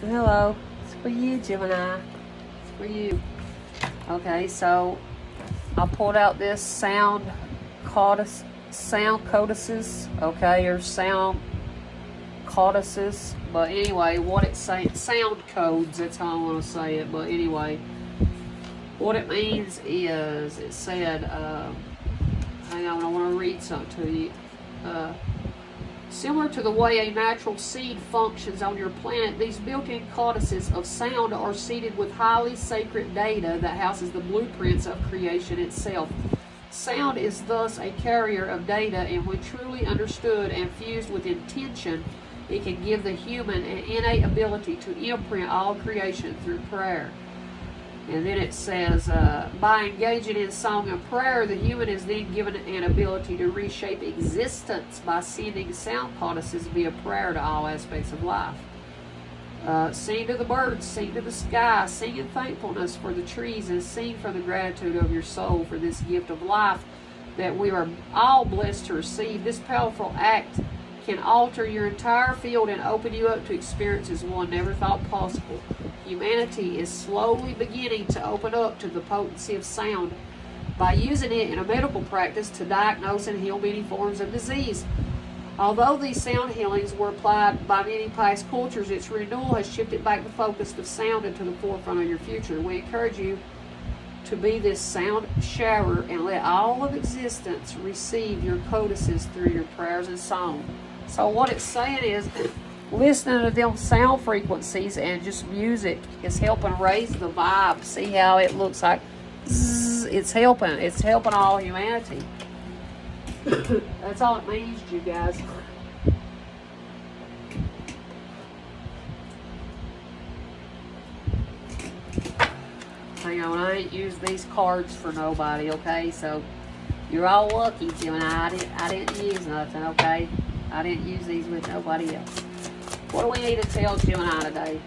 Hello. It's for you, Gemini. It's for you. Okay, so I pulled out this sound codices, sound codices, okay, or sound codices. But anyway, what it saying, sound codes, that's how I want to say it. But anyway, what it means is, it said, uh, hang on, I want to read something to you. Uh, Similar to the way a natural seed functions on your planet, these built-in codices of sound are seeded with highly sacred data that houses the blueprints of creation itself. Sound is thus a carrier of data, and when truly understood and fused with intention, it can give the human an innate ability to imprint all creation through prayer. And then it says, uh, by engaging in song and prayer, the human is then given an ability to reshape existence by sending sound codices via prayer to all aspects of life. Uh, sing to the birds, sing to the sky, sing in thankfulness for the trees, and sing for the gratitude of your soul for this gift of life that we are all blessed to receive. This powerful act can alter your entire field and open you up to experiences one never thought possible humanity is slowly beginning to open up to the potency of sound by using it in a medical practice to diagnose and heal many forms of disease. Although these sound healings were applied by many past cultures, its renewal has shifted back the focus of sound into the forefront of your future. We encourage you to be this sound shower and let all of existence receive your codices through your prayers and song. So what it's saying is listening to them sound frequencies and just music is helping raise the vibe. See how it looks like zzz, it's helping. It's helping all humanity. That's all it means, you guys. Hang on, I ain't used these cards for nobody, okay? So you're all lucky, Gemini. I didn't, I didn't use nothing, okay? I didn't use these with nobody else. What do we need to tell Gemini today?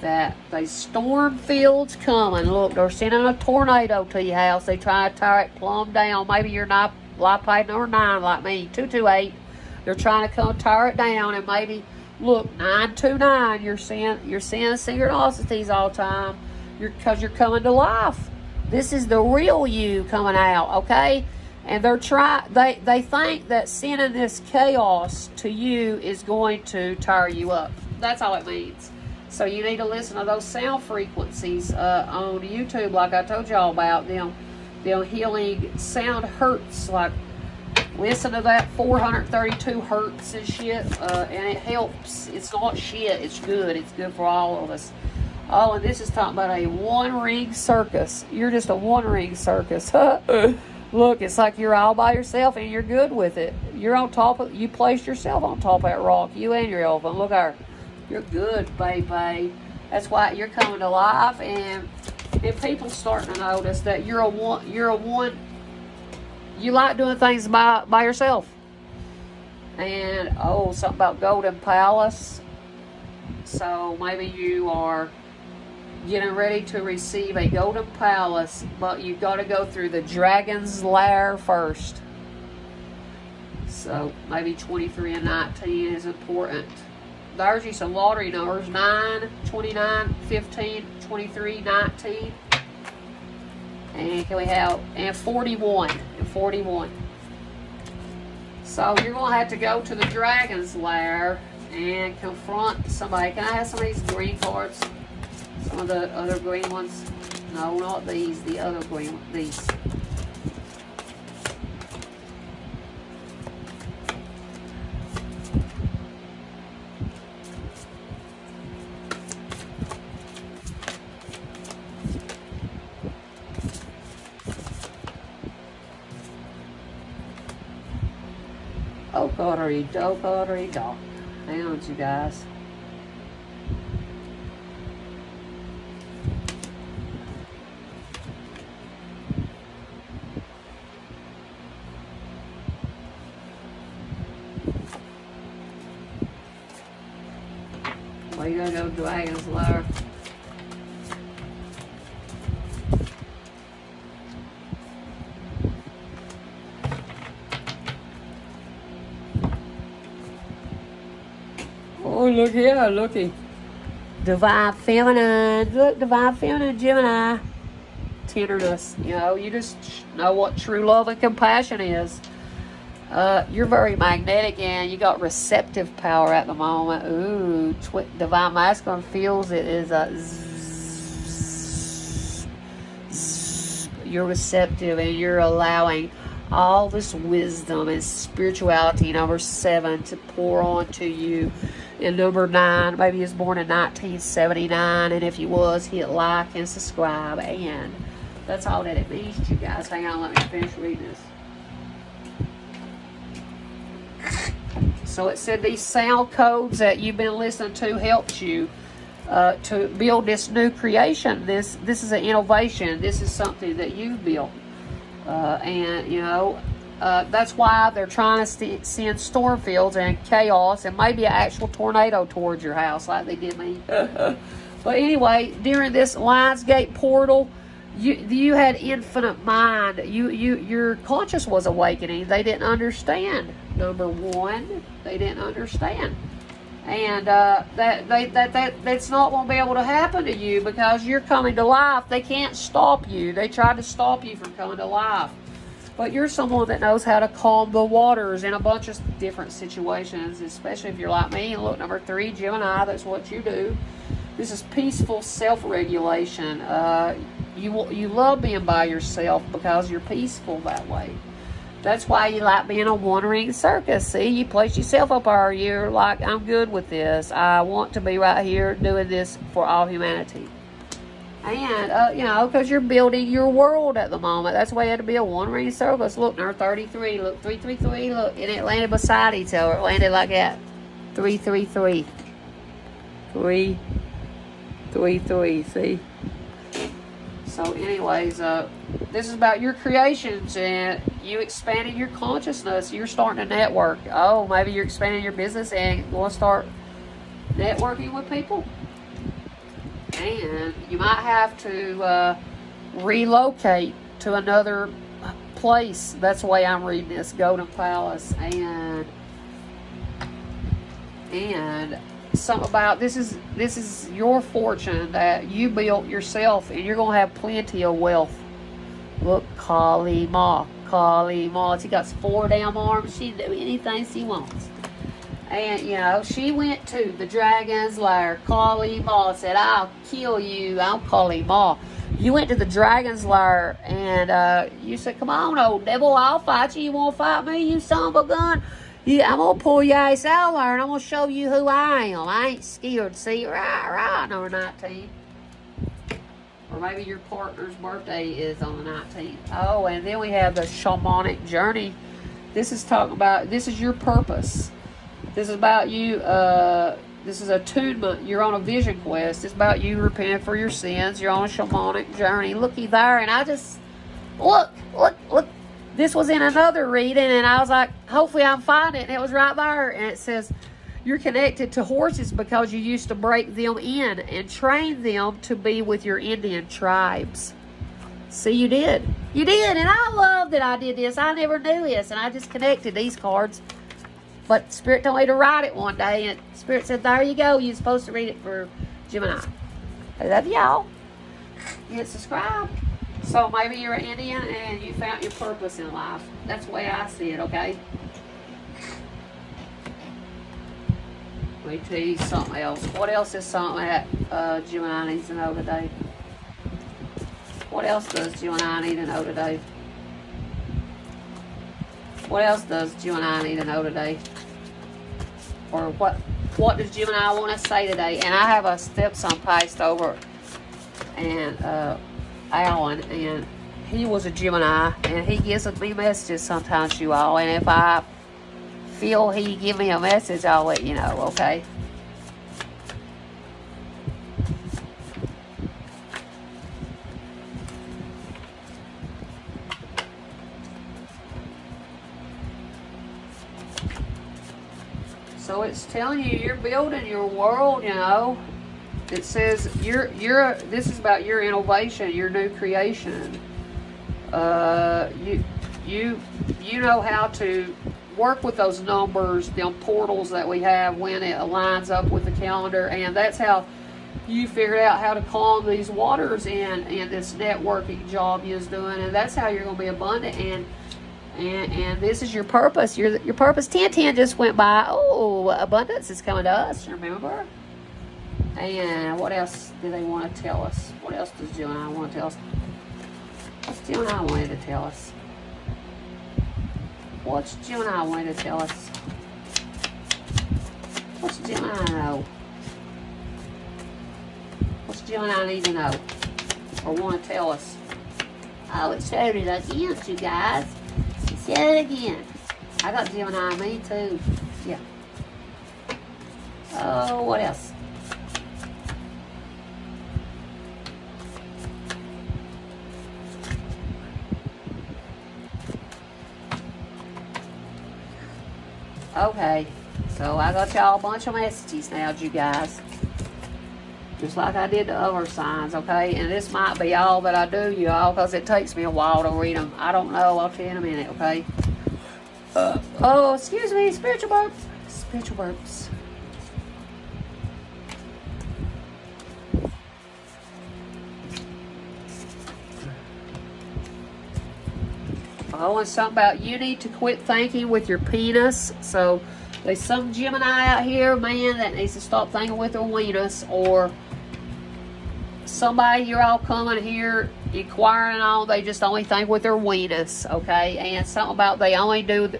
That the storm field's coming. Look, they're sending a tornado to your house. They try to tear it plumb down. Maybe you're not light number nine like me, 228. They're trying to come tear it down and maybe look 929 you're seeing you're seeing synchronicities all the time you're because you're coming to life this is the real you coming out okay and they're try they they think that sending this chaos to you is going to tire you up. That's all it means. So you need to listen to those sound frequencies uh, on youtube like i told y'all about them. Them healing sound hertz like listen to that 432 hertz and shit uh, and it helps. It's not shit it's good it's good for all of us. Oh and this is talking about a one ring circus. You're just a one ring circus Look, it's like you're all by yourself and you're good with it. You're on top of, you placed yourself on top of that rock, you and your elephant. Look there. You're good, baby. That's why you're coming to life and and people starting to notice that you're a one you're a one you like doing things by by yourself. And oh, something about Golden Palace. So maybe you are getting ready to receive a golden palace, but you've got to go through the dragon's lair first. So maybe 23 and 19 is important. There's you some lottery numbers 9, 29, 15, 23, 19. And can we have, and 41, and 41. So you're going to have to go to the dragon's lair and confront somebody. Can I have some of these green cards? Some of the other green ones. No, not these. The other green ones. These. Oh, pottery, oh, pottery, dog. Hang on, you guys. Look here, looky. Divine Feminine. Look, Divine Feminine Gemini. Tenderness. You know, you just know what true love and compassion is. Uh, you're very magnetic and you got receptive power at the moment. Ooh, Divine Masculine feels it is a zzz, zzz. You're receptive and you're allowing all this wisdom and spirituality, number seven, to pour onto you. And number nine, maybe he was born in 1979, and if he was, hit like and subscribe. And that's all that it means you guys. Hang on, let me finish reading this. So it said these sound codes that you've been listening to helped you uh, to build this new creation. This this is an innovation. This is something that you've built, uh, and you know uh, that's why they're trying to st- send storm fields and chaos and maybe an actual tornado towards your house, like they did me. but anyway, during this Lionsgate portal you you had infinite mind. You you your conscious was awakening. They didn't understand. Number one, they didn't understand, and uh, that they that that that's not going to be able to happen to you because you're coming to life. They can't stop you. They tried to stop you from coming to life, but you're someone that knows how to calm the waters in a bunch of different situations. Especially if you're like me. And look, number three, Gemini. That's what you do. This is peaceful self-regulation. Uh, you you love being by yourself because you're peaceful that way. That's why you like being a wandering circus. See, you place yourself up there. You're like, I'm good with this. I want to be right here doing this for all humanity. And, uh, you know, because you're building your world at the moment. That's why you had to be a one ring circus. Look, number 33. Look, 333. Look, and it landed beside each other. It landed like that. 333. 3, 3, 3. See? So, anyways, uh, this is about your creations and you expanding your consciousness. You're starting to network. Oh, maybe you're expanding your business and going to start networking with people. And you might have to uh, relocate to another place. That's the way I'm reading this Golden Palace. And and something about this is this is your fortune that you built yourself and you're gonna have plenty of wealth look Kali Ma Kali Ma she got four damn arms she can do anything she wants and you know she went to the dragon's lair Kali Ma said I'll kill you I'm Kali Ma you went to the dragon's lair and uh, you said come on old devil I'll fight you you won't fight me you son of a gun I'm gonna pull your ass out there and I'm gonna show you who I am. I ain't scared. To see, right, right, number 19. Or maybe your partner's birthday is on the 19th. Oh, and then we have the shamanic journey. This is talking about, this is your purpose. This is about you, uh, this is attunement. You're on a vision quest. It's about you repenting for your sins. You're on a shamanic journey. Looky there, and I just, look, look, look this was in another reading, and I was like, hopefully I'm finding it. And it was right there. And it says, you're connected to horses because you used to break them in and train them to be with your Indian tribes. See, you did. You did. And I love that I did this. I never knew this. And I just connected these cards. But Spirit told me to write it one day. And Spirit said, there you go. You're supposed to read it for Gemini. I love y'all. Hit subscribe. So maybe you're an Indian and you found your purpose in life. That's the way I see it, okay? Tell you something else. What else is something that uh, Gemini needs to know today? What else does Gemini need to know today? What else does Gemini need to know today? Or what what does Gemini want to say today? And I have a stepson passed over and uh, Alan, and he was a Gemini, and he gives me messages sometimes, you all. And if I feel he give me a message, I'll let you know, okay? It's telling you you're building your world, you know it says you're you're this is about your innovation your new creation uh, you you you know how to work with those numbers, them portals that we have when it aligns up with the calendar, and that's how you figured out how to calm these waters in and this networking job you're doing, and that's how you're going to be abundant and. And, and this is your purpose. Your your purpose. Ten ten just went by. Oh, abundance is coming to us. Remember? And what else do they want to tell us? What else does Gemini want to tell us? What's Gemini wanted to tell us? What's Gemini wanted to tell us? What's Gemini know? What's Gemini need to know? Or want to tell us? Oh, it showed it again, you guys. It it again. I got Gemini, me too. Yeah. Oh, what else? Okay, so I got y'all a bunch of messages now, you guys. Just like I did the other signs, okay? And this might be all that I do, y'all, because it takes me a while to read them. I don't know. I'll tell you in a minute, okay? Uh, oh, excuse me, spiritual burps. Spiritual burps. Oh, and something about you need to quit thinking with your penis. So there's some Gemini out here, man, that needs to stop thinking with their weenus. Or somebody you're all coming here inquiring on, they just only think with their weenus, okay? And something about they only do,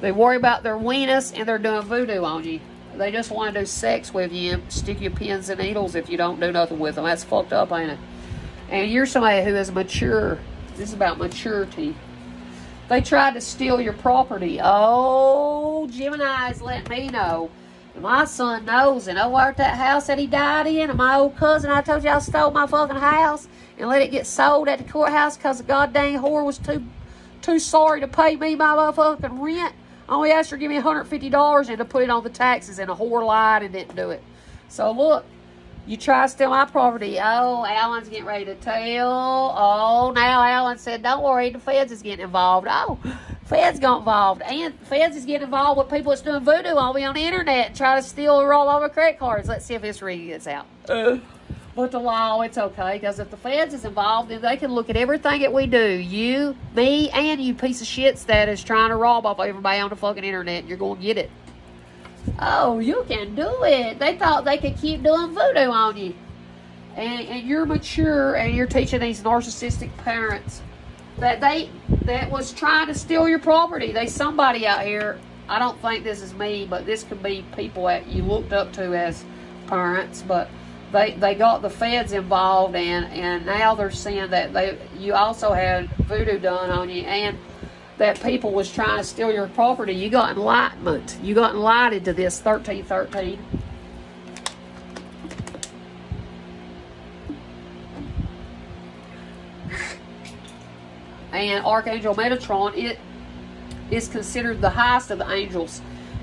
they worry about their weenus and they're doing voodoo on you. They just want to do sex with you, stick your pins and needles if you don't do nothing with them. That's fucked up, ain't it? And you're somebody who is mature. This is about maturity. They tried to steal your property. Oh, Gemini's let me know. My son knows and over at that house that he died in, and my old cousin, I told you I stole my fucking house and let it get sold at the courthouse because the goddamn whore was too too sorry to pay me my motherfucking rent. Oh, I only asked her to give me $150 and to put it on the taxes, and a whore lied and didn't do it. So look, you try to steal my property. Oh, Alan's getting ready to tell. Oh, now Alan said, don't worry, the feds is getting involved. Oh, feds got involved. And feds is getting involved with people that's doing voodoo on me on the internet and try to steal or roll over credit cards. Let's see if this reading gets out. Uh, but the law, it's okay, because if the feds is involved, then they can look at everything that we do. You, me, and you piece of shits that is trying to rob off everybody on the fucking internet. You're going to get it. Oh, you can do it. They thought they could keep doing voodoo on you. And, and you're mature and you're teaching these narcissistic parents that they that was trying to steal your property. They somebody out here. I don't think this is me, but this could be people that you looked up to as parents. But they they got the feds involved, and and now they're saying that they you also had voodoo done on you and that people was trying to steal your property, you got enlightenment. You got enlightened to this 1313. And Archangel Metatron, it is considered the highest of the angels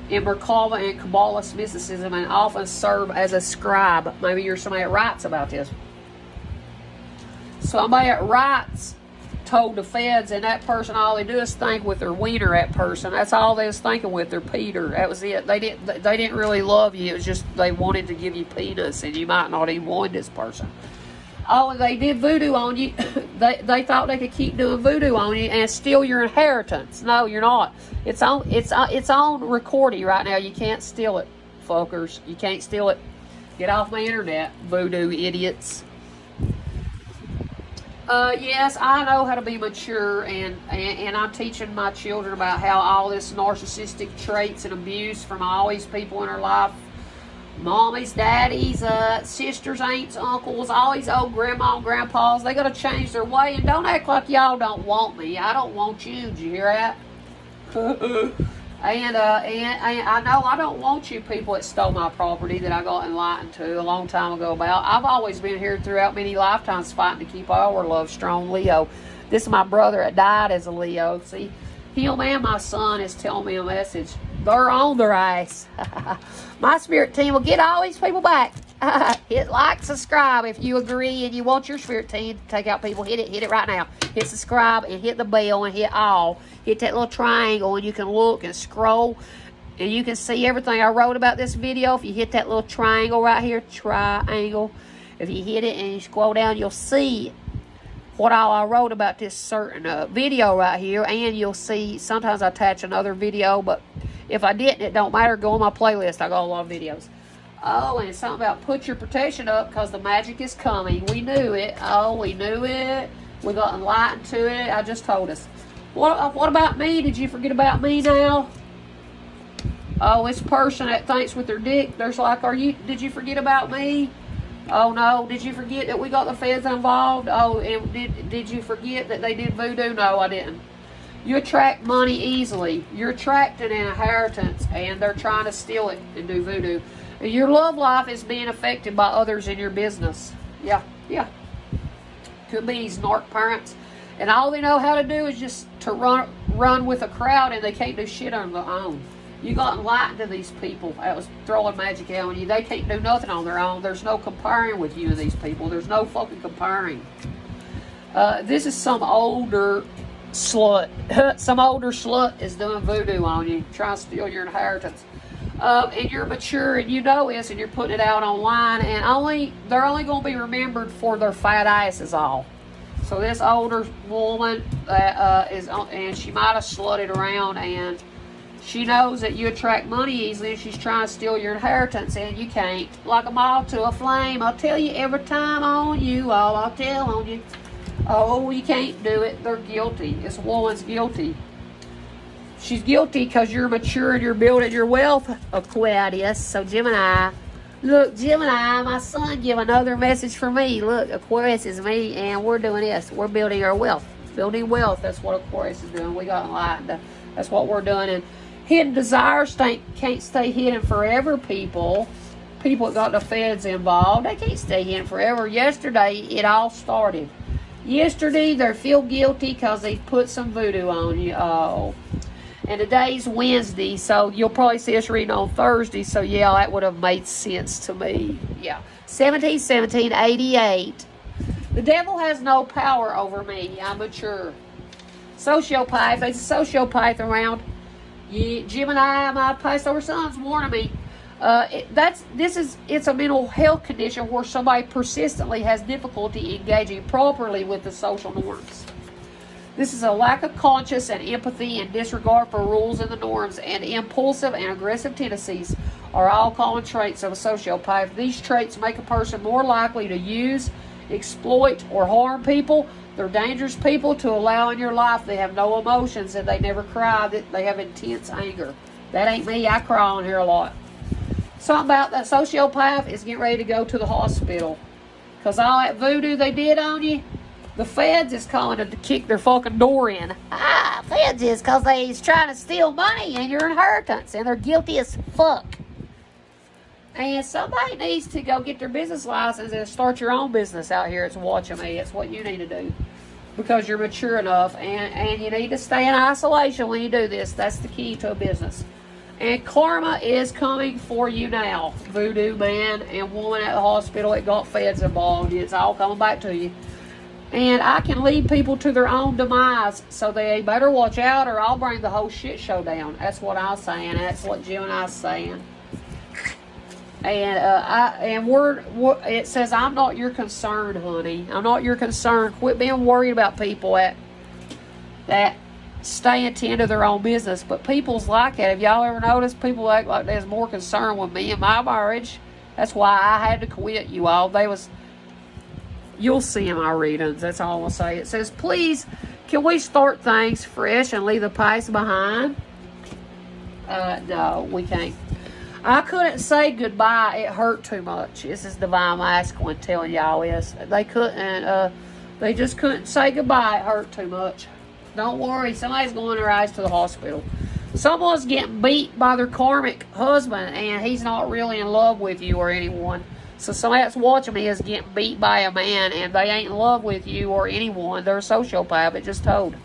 in Merkava and Kabbalist mysticism and often serve as a scribe. Maybe you're somebody that writes about this. Somebody that writes told the feds and that person all they do is think with their wiener that person. That's all they was thinking with their peter. That was it. They didn't they didn't really love you. It was just they wanted to give you penis and you might not even want this person. Oh and they did voodoo on you. They, they thought they could keep doing voodoo on you and steal your inheritance. No you're not. It's on it's on it's on recording right now. You can't steal it fuckers. You can't steal it. Get off my internet voodoo idiots uh, yes, I know how to be mature, and, and, and I'm teaching my children about how all this narcissistic traits and abuse from all these people in our life, mommies, daddies, uh, sisters, aunts, uncles, all these old grandma and grandpas, they got to change their way, and don't act like y'all don't want me. I don't want you. Did you hear that? And, uh, and, and I know I don't want you people that stole my property that I got enlightened to a long time ago about. I've always been here throughout many lifetimes fighting to keep our love strong, Leo. This is my brother that died as a Leo. See, him and my son is telling me a message they're on their ass. My spirit team will get all these people back. hit like, subscribe if you agree and you want your spirit team to take out people. Hit it, hit it right now. Hit subscribe and hit the bell and hit all. Hit that little triangle and you can look and scroll and you can see everything I wrote about this video. If you hit that little triangle right here, triangle, if you hit it and you scroll down, you'll see what all I wrote about this certain uh, video right here. And you'll see, sometimes I attach another video, but if I didn't, it don't matter. Go on my playlist. I got a lot of videos. Oh, and something about put your protection up because the magic is coming. We knew it. Oh, we knew it. We got enlightened to it. I just told us. What, uh, what about me? Did you forget about me now? Oh, this person that thinks with their dick, there's like, are you, did you forget about me? Oh no, did you forget that we got the feds involved? Oh, and did, did you forget that they did voodoo? No, I didn't. You attract money easily. You're attracting an inheritance and they're trying to steal it and do voodoo. Your love life is being affected by others in your business. Yeah, yeah. Could be these narc parents. And all they know how to do is just to run run with a crowd and they can't do shit on their own. You got enlightened to these people that was throwing magic at you. They can't do nothing on their own. There's no comparing with you and these people. There's no fucking comparing. Uh, this is some older slut. some older slut is doing voodoo on you, trying to steal your inheritance. Uh, and you're mature and you know this and you're putting it out online and only they're only going to be remembered for their fat asses all. So this older woman that uh, is and she might have slutted around and she knows that you attract money easily and she's trying to steal your inheritance and you can't. Like a moth to a flame. I'll tell you every time on you, all I'll tell on you. Oh, you can't do it. They're guilty. This woman's guilty. She's guilty because you're mature and you're building your wealth, Aquarius. So Gemini, look, Gemini, my son give another message for me. Look, Aquarius is me and we're doing this. We're building our wealth. Building wealth, that's what Aquarius is doing. We got enlightened. That's what we're doing. And hidden desires can't stay hidden forever, people. People got the feds involved. They can't stay hidden forever. Yesterday, it all started. Yesterday, they feel guilty because they put some voodoo on you. Oh. And today's Wednesday, so you'll probably see us reading on Thursday. So, yeah, that would have made sense to me. Yeah. 17, 17, 88. The devil has no power over me. I'm mature. Sociopath. There's a sociopath around. Yeah, Gemini, my passed over son's warning me. Uh, it, that's this is it's a mental health condition where somebody persistently has difficulty engaging properly with the social norms. This is a lack of conscience and empathy and disregard for rules and the norms, and impulsive and aggressive tendencies are all common traits of a sociopath. These traits make a person more likely to use, exploit, or harm people they're dangerous people to allow in your life. They have no emotions and they never cry. They have intense anger. That ain't me. I cry on here a lot. Something about that sociopath is getting ready to go to the hospital. Because all that voodoo they did on you, the feds is calling to kick their fucking door in. Ah, feds is because they's trying to steal money and your inheritance. And they're guilty as fuck. And somebody needs to go get their business license and start your own business out here. It's watching me. It's what you need to do because you're mature enough. And, and you need to stay in isolation when you do this. That's the key to a business. And karma is coming for you now. Voodoo man and woman at the hospital that got feds involved. It's all coming back to you. And I can lead people to their own demise. So they better watch out or I'll bring the whole shit show down. That's what I'm saying. That's what Gemini's saying and uh, I and we're, it says I'm not your concern, honey. I'm not your concern. Quit being worried about people that that stay into their own business. But people's like that. Have y'all ever noticed people act like there's more concern with me and my marriage? That's why I had to quit. You all, they was. You'll see in my readings. That's all I'll say. It says, please, can we start things fresh and leave the past behind? Uh, no, we can't. I couldn't say goodbye. It hurt too much. This is Divine Masculine telling y'all this. They couldn't, uh, they just couldn't say goodbye. It hurt too much. Don't worry. Somebody's going to rise to the hospital. Someone's getting beat by their karmic husband and he's not really in love with you or anyone. So somebody that's watching me is getting beat by a man and they ain't in love with you or anyone. They're a sociopath. It just told.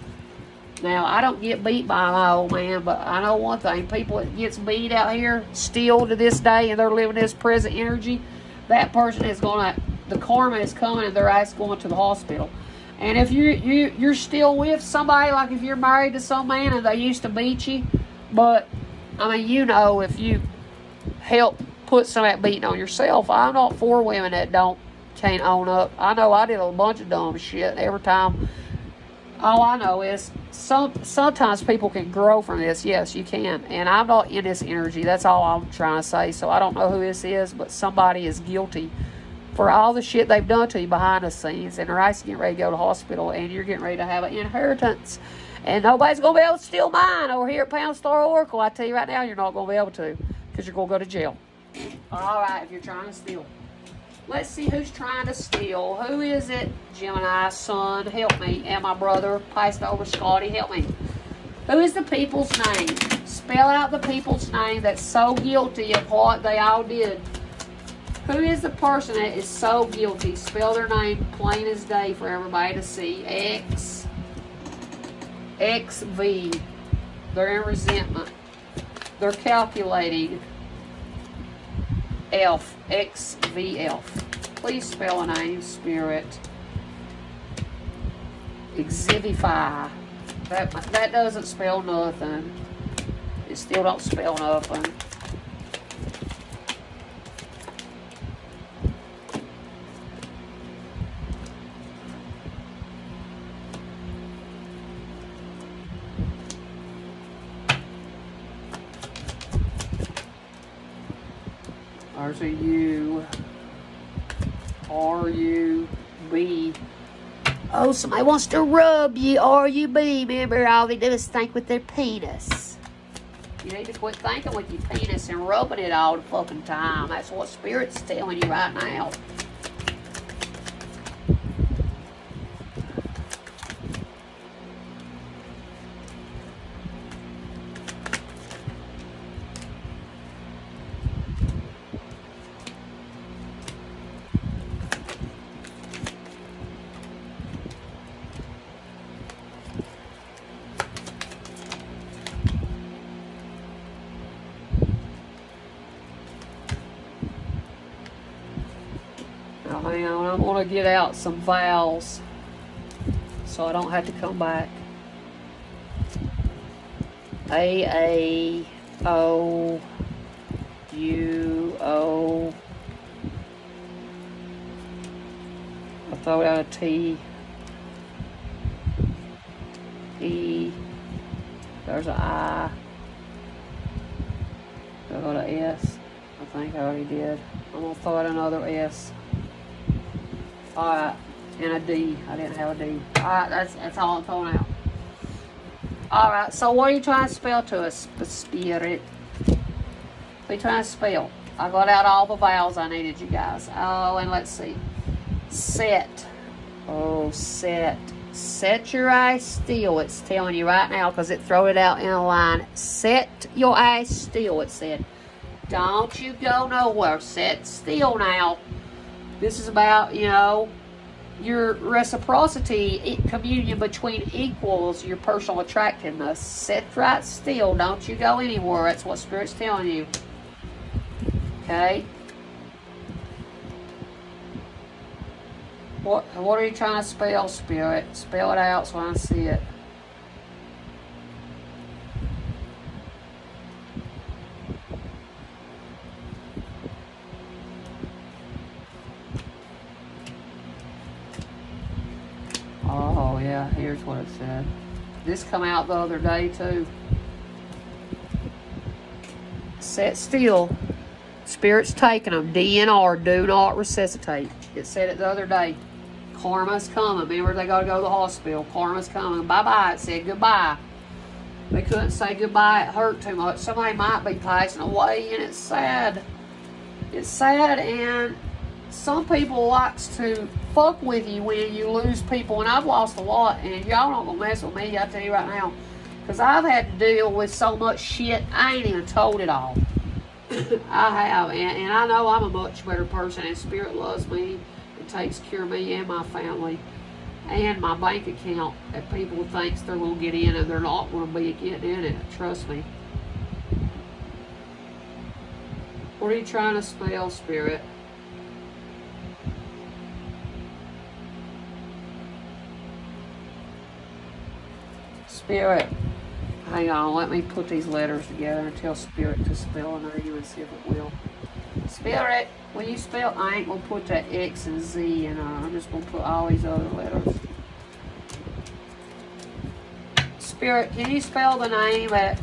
Now, I don't get beat by my old man, but I know one thing. People that gets beat out here still to this day and they're living this present energy, that person is going to, the karma is coming and their ass going to the hospital. And if you you you're still with somebody, like if you're married to some man and they used to beat you, but I mean, you know, if you help put some of that beating on yourself, I'm not for women that don't can't own up. I know I did a bunch of dumb shit every time. All I know is some sometimes people can grow from this. Yes, you can. And I'm not in this energy. That's all I'm trying to say. So I don't know who this is, but somebody is guilty for all the shit they've done to you behind the scenes, and actually getting ready to go to hospital, and you're getting ready to have an inheritance. And nobody's going to be able to steal mine over here at Pound Star Oracle. I tell you right now, you're not going to be able to because you're going to go to jail. All right, if you're trying to steal. Let's see who's trying to steal. Who is it? Gemini, son, help me. And my brother, passed over Scotty, help me. Who is the people's name? Spell out the people's name that's so guilty of what they all did. Who is the person that is so guilty? Spell their name plain as day for everybody to see. X. XV. They're in resentment. They're calculating. Elf. XV Elf. Please spell a name, Spirit. Exhibify. That, that doesn't spell nothing. It still don't spell nothing. There's a U. R U B. Oh, somebody wants to rub you, R U B. Remember, all they do is think with their penis. You need to quit thinking with your penis and rubbing it all the fucking time. That's what Spirit's telling you right. Now, I'm going to get out some vowels so I don't have to come back. A, A, O, U, O. I'll throw out a T. E. There's an I. I'll go to S. I think I already did. I'm to throw out another S. Alright, and a D. I didn't have a D. Alright, that's that's all I'm throwing out. Alright, so what are you trying to spell to us, spirit? What are you trying to spell? I got out all the vowels I needed, you guys. Oh, and let's see. Set. Oh, set. Set your eyes still, it's telling you right now, because it throw it out in a line. Set your eyes still, it said. Don't you go nowhere. Set still now. This is about, you know, your reciprocity, communion between equals, your personal attractiveness. Sit right still. Don't you go anywhere. That's what Spirit's telling you. Okay? What, what are you trying to spell, Spirit? Spell it out so I can see it. Yeah, here's what it said. This come out the other day, too. Set still. Spirit's taking them. DNR, do not resuscitate. It said it the other day. Karma's coming. Remember, they got to go to the hospital. Karma's coming. Bye-bye. It said goodbye. They couldn't say goodbye. It hurt too much. Somebody might be passing away, and it's sad. It's sad, and some people likes to fuck with you when you lose people, and I've lost a lot, and y'all don't gonna mess with me, I tell you right now. Because I've had to deal with so much shit, I ain't even told it all. I have, and, and I know I'm a much better person, and Spirit loves me and takes care of me and my family. and my bank account that people thinks they're to get in and they're not to be getting in it. Trust me. What are you trying to spell, Spirit? Spirit. Hang on, let me put these letters together and tell Spirit to spell an name and see if it will. Spirit, when you spell, I ain't gonna put that X and Z in. Uh, I'm just gonna put all these other letters. Spirit, can you spell the name that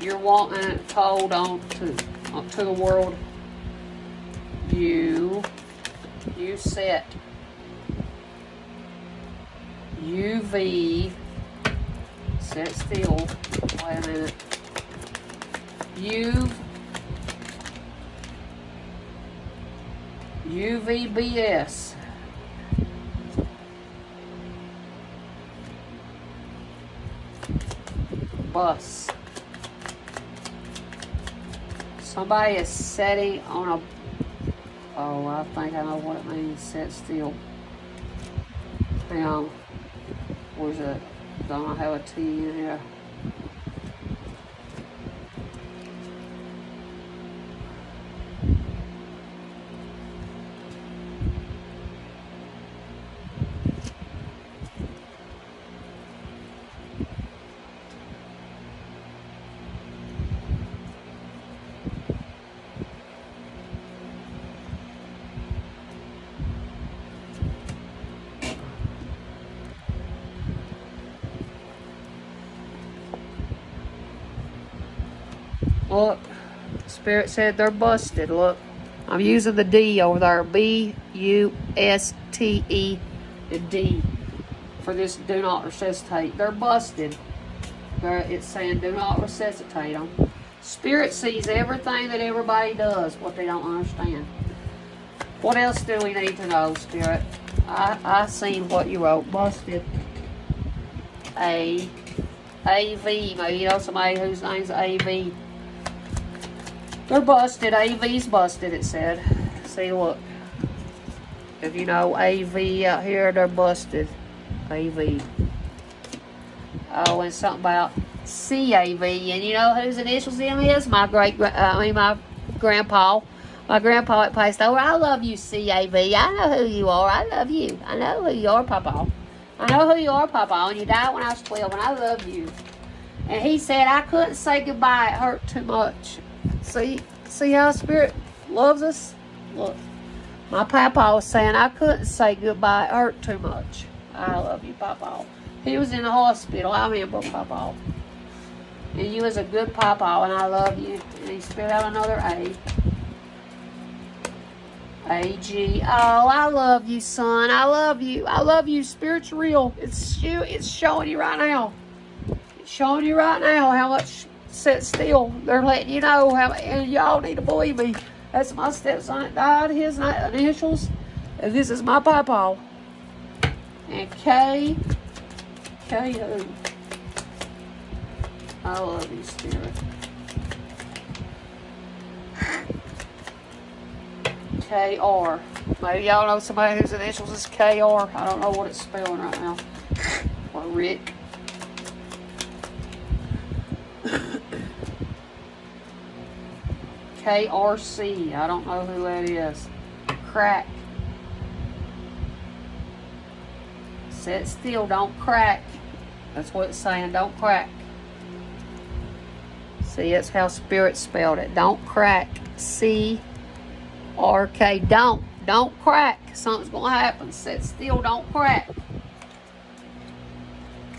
you're wanting it told on to to the world? You, you set. UV Sit still. Wait a minute. UVBS. Bus. Somebody is setting on a. Oh, I think I know what it means. Set still. Hang on. Where's it? Don't have a T in here. Look, Spirit said they're busted. Look, I'm using the D over there. B U S T E D for this do not resuscitate. They're busted. It's saying do not resuscitate them. Spirit sees everything that everybody does, what they don't understand. What else do we need to know, Spirit? I, I seen what you wrote. Busted. A. A V. Maybe you know somebody whose name's A V. They're busted. AV's busted, it said. See, look. If you know AV out here, they're busted. AV. Oh, and something about CAV. And you know whose initials them is? My great, uh, mean, my grandpa. My grandpa at passed over. I love you, CAV. I know who you are. I love you. I know who you are, Papa. I know who you are, Papa. And you died when I was 12, and I love you. And he said I couldn't say goodbye. It hurt too much. See, see how Spirit loves us? Look, my papa was saying I couldn't say goodbye. It hurt too much. I love you, Papa. He was in the hospital. I remember Papa. And you was a good Papa, and I love you. And he spit out another A. A-G. Oh, I love you, son. I love you. I love you. Spirit's real. It's you. It's showing you right now. It's showing you right now how much sit still. They're letting you know how, and y'all need to believe me. That's my stepson that died, his initials, and this is my papa. And K, K? I love you, Spirit. K-R. Maybe y'all know somebody whose initials is K-R. I don't know what it's spelling right now. Or Rick. KRC. I don't know who that is. Crack. Sit still. Don't crack. That's what it's saying. Don't crack. See, that's how Spirit spelled it. Don't crack. C R K. Don't. Don't crack. Something's going to happen. Sit still. Don't crack.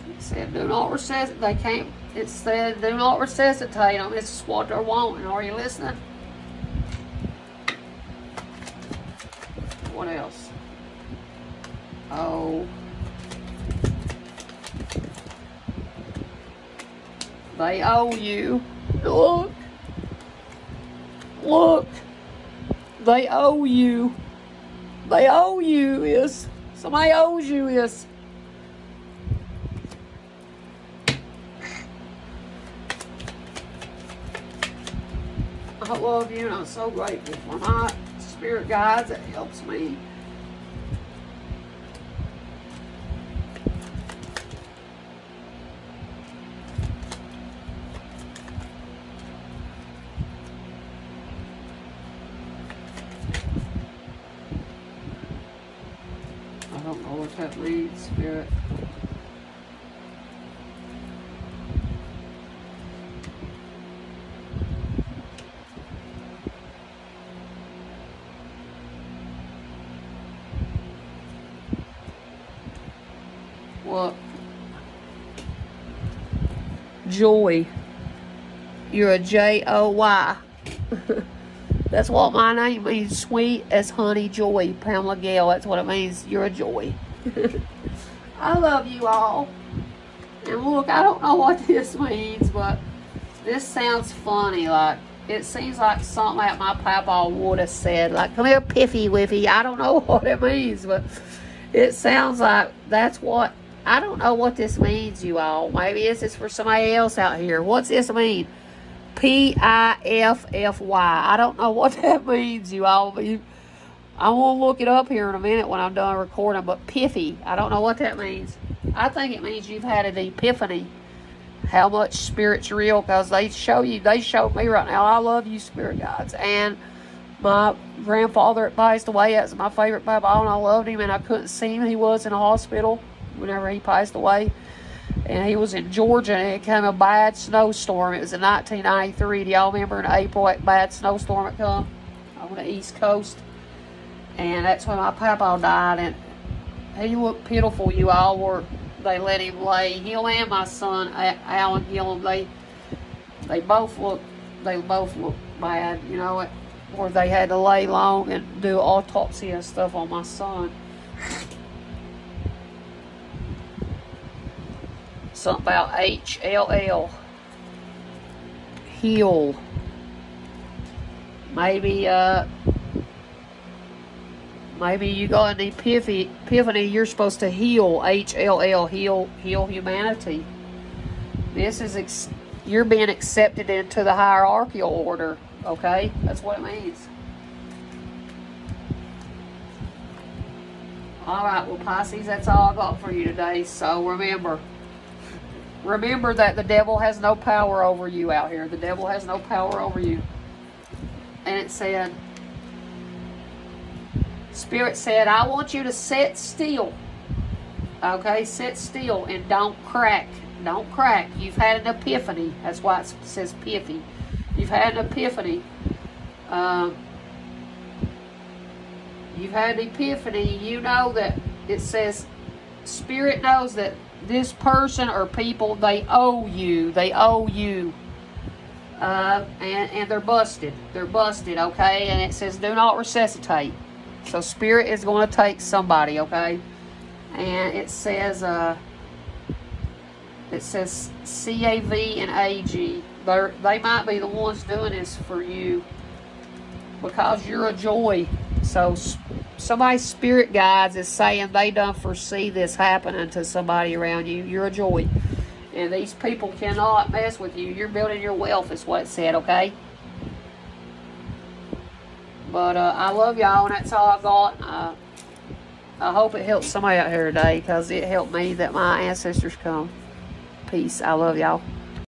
It said, do not resuscitate. They can't. It said, do not resuscitate them. This is what they're wanting. Are you listening? What else? Oh. They owe you. Look. Look. They owe you. They owe you is. Somebody owes you is. I love you and I'm so grateful for my spirit guides that helps me. Joy. You're a J O Y. That's what my name means. Sweet as honey joy. Pamela Gale. That's what it means. You're a joy. I love you all. And look, I don't know what this means, but this sounds funny. Like, it seems like something that my papa would have said. Like, come here, piffy wiffy. I don't know what it means, but it sounds like that's what. I don't know what this means, you all. Maybe this is for somebody else out here. What's this mean? P I F F Y. I don't know what that means, you all. I will look it up here in a minute when I'm done recording. But piffy, I don't know what that means. I think it means you've had an epiphany. How much spirit's real? Because they show you, they showed me right now. I love you, spirit guides. And my grandfather passed away. That's my favorite Bible. and I loved him, and I couldn't see him. He was in a hospital whenever he passed away and he was in Georgia, and it came a bad snowstorm. It was in 1993. Do y'all remember in April that bad snowstorm that come on the East Coast? And that's when my papa died, and he looked pitiful. You all were. They let him lay. Him and my son, Alan Gillum, they they both look they both look bad. You know, it, where they had to lay long and do autopsy and stuff on my son. Something about HLL. Heal. Maybe, uh, maybe you got an epiphany, you're supposed to heal, HLL, heal, heal humanity. This is, you're being accepted into the hierarchical order, okay? That's what it means. All right, well, Pisces, that's all I got for you today. So remember, Remember that the devil has no power over you out here. The devil has no power over you. And it said, Spirit said, I want you to sit still. Okay, sit still and don't crack. Don't crack. You've had an epiphany. That's why it says piffy. You've had an epiphany. Um, you've had an epiphany. You know that it says, Spirit knows that this person or people, they owe you. They owe you. Uh, and, and they're busted. They're busted, okay? And it says, do not resuscitate. So spirit is going to take somebody, okay? And it says, uh, it says CAV and AG. They're, they might be the ones doing this for you because you're a joy. So somebody's spirit guides is saying they don't foresee this happening to somebody around you. You're a joy. And these people cannot mess with you. You're building your wealth is what it said, okay? But uh, I love y'all, and that's all I've got. Uh, I hope it helps somebody out here today because it helped me that my ancestors come. Peace. I love y'all.